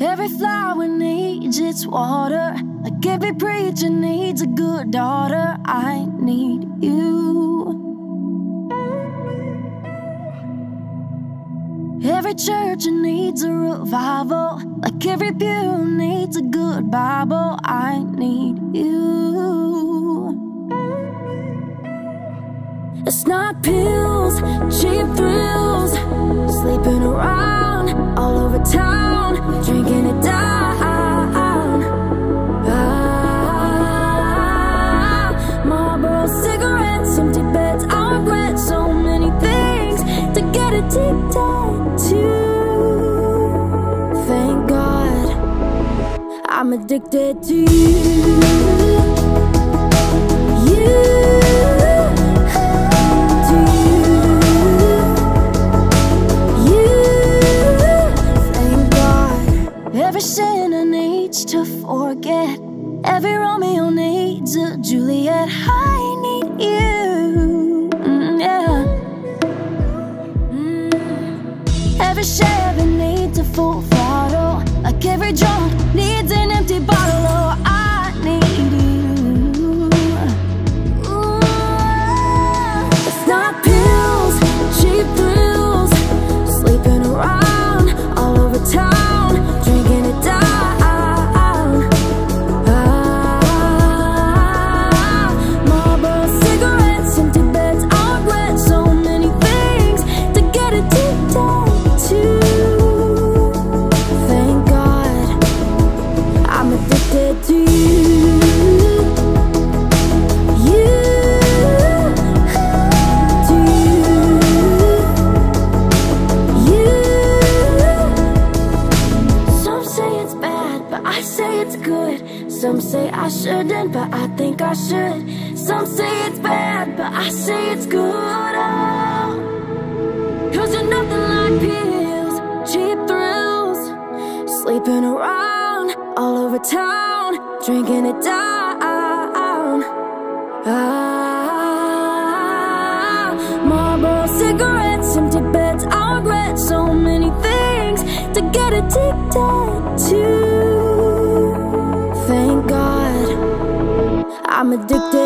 Every flower needs its water, like every preacher needs a good daughter. I need you. Every church needs a revival, like every pew needs a good Bible. I need you. It's not pills, cheap thrills, cigarettes, empty beds. I regret so many things to get addicted to. Thank God I'm addicted to you. You. Every sinner needs to forget. Every Romeo a Juliet. I need you. Mm, yeah. Mm. Every Chevy needs a full throttle. Some say I shouldn't, but I think I should. Some say it's bad, but I say it's good. Oh. Cause you're nothing like pills, cheap thrills. Sleeping around all over town, drinking it down. Ah, Marlboro cigarettes, empty beds. I regret so many things to get addicted I'm addicted.